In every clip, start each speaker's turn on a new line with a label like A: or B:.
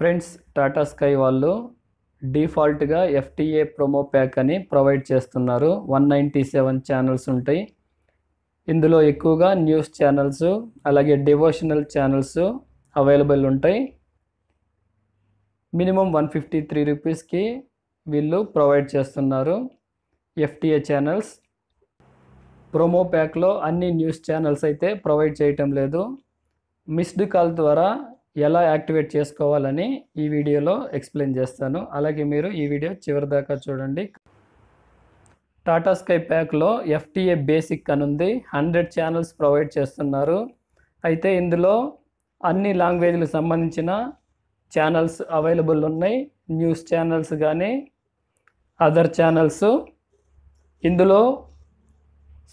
A: Friends Tata Sky వాళ్ళు డిఫాల్ట్గా FTA promo pack అని ప్రొవైడ్ చేస్తున్నారు. వన్ నైంటీ సెవెన్ ఛానల్స్ ఉంటాయి. ఇందులో ఎక్కువగా న్యూస్ ఛానల్స్ అలాగే డివోషనల్ ఛానల్స్ అవైలబుల్ ఉంటాయి. మినిమం వన్ ఫిఫ్టీ త్రీ రూపీస్కి వీళ్ళు ప్రొవైడ్ చేస్తున్నారు ఎఫ్టీఏ ఛానల్స్. ప్రోమో ప్యాక్లో అన్ని న్యూస్ ఛానల్స్ అయితే ప్రొవైడ్ చేయటం లేదు. మిస్డ్ కాల్ ద్వారా ఎలా యాక్టివేట్ చేసుకోవాలని ఈ వీడియోలో ఎక్స్ప్లెయిన్ చేస్తాను. అలాగే మీరు ఈ వీడియో చివరి దాకా చూడండి. టాటా స్కై ప్యాక్లో ఎఫ్టీఏ బేసిక్ అని ఉంది హండ్రెడ్ ఛానల్స్ ప్రొవైడ్ చేస్తున్నారు. అయితే ఇందులో అన్ని లాంగ్వేజ్లకు సంబంధించిన ఛానల్స్ అవైలబుల్ ఉన్నాయి. న్యూస్ ఛానల్స్ కానీ అదర్ ఛానల్స్. ఇందులో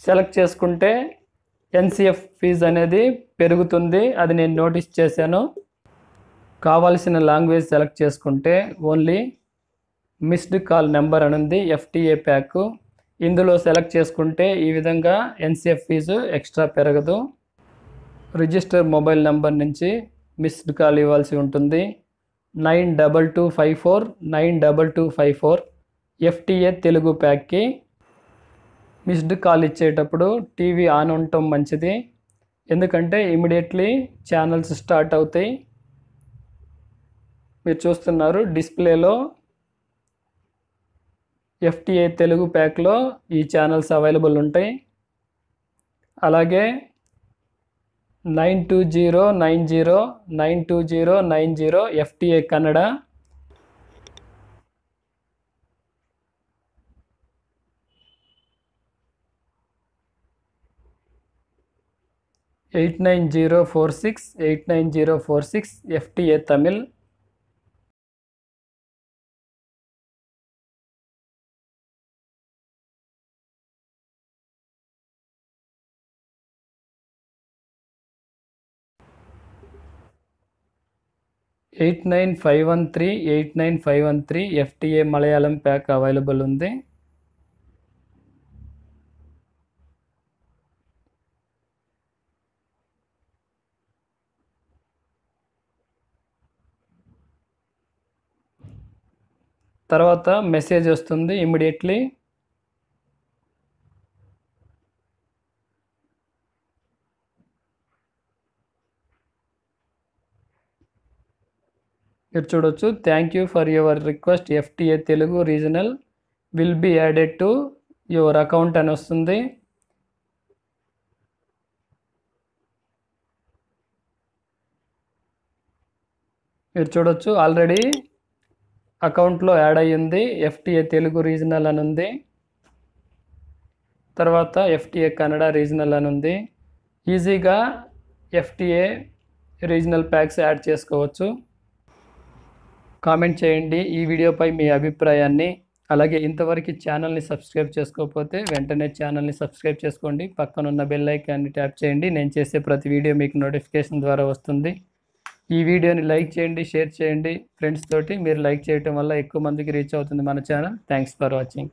A: సెలెక్ట్ చేసుకుంటే ఎన్సిఎఫ్ ఫీజు అనేది పెరుగుతుంది. అది నేను నోటీస్ చేశాను. కావాల్సిన లాంగ్వేజ్ సెలెక్ట్ చేసుకుంటే ఓన్లీ మిస్డ్ కాల్ నెంబర్ అని ఉంది ఎఫ్టీఏ ప్యాక్. ఇందులో సెలెక్ట్ చేసుకుంటే ఈ విధంగా ఎన్సిఎఫ్ ఫీజు ఎక్స్ట్రా పెరగదు. రిజిస్టర్ మొబైల్ నెంబర్ నుంచి మిస్డ్ కాల్ ఇవ్వాల్సి ఉంటుంది. Nine double two five four nine double two five four FTA Telugu ప్యాక్కి missed call ఇచ్చేటప్పుడు టీవీ ఆన్ ఉండటం మంచిది. ఎందుకంటే ఇమీడియట్లీ ఛానల్స్ స్టార్ట్ అవుతాయి. మీరు చూస్తున్నారు డిస్ప్లేలో ఎఫ్టీఏ తెలుగు ప్యాక్లో ఈ ఛానల్స్ అవైలబుల్ ఉంటాయి. అలాగే nine two zero nine zero nine two zero nine zero FTA Kannada eight nine zero four six eight nine zero four six FTA Tamil eight nine five one three eight nine five one three FTA Malayalam pack available ఉంది. తర్వాత message వస్తుంది immediately. మీరు చూడొచ్చు. Thank you for your request FTA Telugu regional will be added to your account అని వస్తుంది. మీరు చూడొచ్చు. Already అకౌంట్లో యాడ్ అయ్యింది ఎఫ్టీఏ తెలుగు రీజనల్ అని ఉంది. తర్వాత ఎఫ్టీఏ కన్నడ రీజనల్ అని ఉంది. ఈజీగా ఎఫ్టీఏ రీజనల్ ప్యాక్స్ యాడ్ చేసుకోవచ్చు. కామెంట్ చేయండి ఈ వీడియోపై మీ అభిప్రాయాన్ని. అలాగే ఇంతవరకు ఛానల్ని సబ్స్క్రైబ్ చేసుకోకపోతే వెంటనే ఛానల్ని సబ్స్క్రైబ్ చేసుకోండి. పక్కనున్న బెల్ ఐకాన్ని ట్యాప్ చేయండి. నేను చేసే ప్రతి వీడియో మీకు నోటిఫికేషన్ ద్వారా వస్తుంది. ఈ వీడియోని లైక్ చేయండి షేర్ చేయండి. ఫ్రెండ్స్ తోటి మీరు లైక్ చేయటం వల్ల ఎక్కువ మందికి రీచ్ అవుతుంది మన ఛానల్. Thanks for watching.